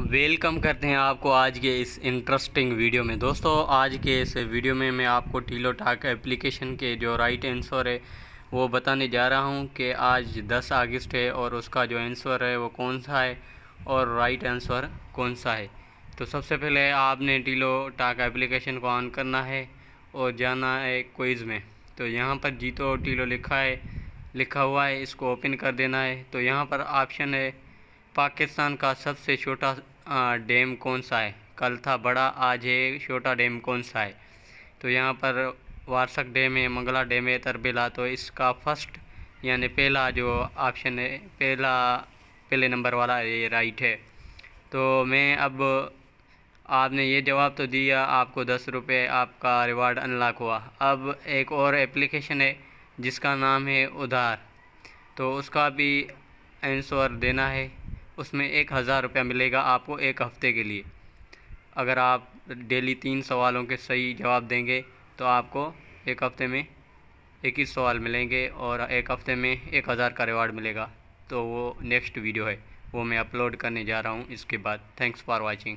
Welcome करते हैं आपको आज के इस इंटरेस्टिंग वीडियो में। दोस्तों, आज के इस वीडियो में मैं आपको टीलो टाक एप्लीकेशन के जो राइट आंसर है, वो बताने जा रहा हूँ कि आज 10 अगस्त है और उसका जो आंसर है, वो कौन सा है और राइट आंसर कौन सा है। तो सबसे पहले आपने टीलो टाक एप्लीकेशन को ऑन करना है और जाना है क्विज़ में। तो यहाँ पर जीतो टीलो लिखा है, लिखा हुआ है, इसको ओपन कर देना है। तो यहाँ पर ऑप्शन है पाकिस्तान का सबसे छोटा डैम कौन सा है? कल था बड़ा, आज है छोटा डैम कौन सा है? तो यहाँ पर वारसक डैम है, मंगला डैम है, तरबेला। तो इसका फ़र्स्ट, यानी पहला जो ऑप्शन है, पहला, पहले नंबर वाला ये राइट है। तो मैं अब, आपने ये जवाब तो दिया, आपको दस रुपये आपका रिवार्ड अनलॉक हुआ। अब एक और एप्लीकेशन है, जिसका नाम है उधार। तो उसका भी आंसर देना है। उसमें एक हज़ार रुपया मिलेगा आपको एक हफ़्ते के लिए। अगर आप डेली तीन सवालों के सही जवाब देंगे तो आपको एक हफ़्ते में इक्कीस सवाल मिलेंगे और एक हफ़्ते में एक हज़ार का रिवार्ड मिलेगा। तो वो नेक्स्ट वीडियो है, वो मैं अपलोड करने जा रहा हूँ इसके बाद। Thanks for watching.